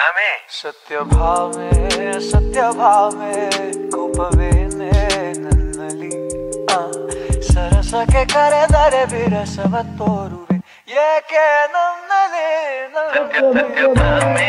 ಭ್ರಮೆ ಸತ್ಯಭಾಮೆ ಸತ್ಯಭಾಮೆ ಕೋಪವೇನೆ ನನ್ನಲ್ಲಿ ಆ, ಸರಸಕ್ಕೆ ಕರೆದರೆ ವಿರಸವ ತೋರುವೆ ಏಕೆ ನನ್ನಲ್ಲಿ ನನ್ನ ಭ್ರಮೆ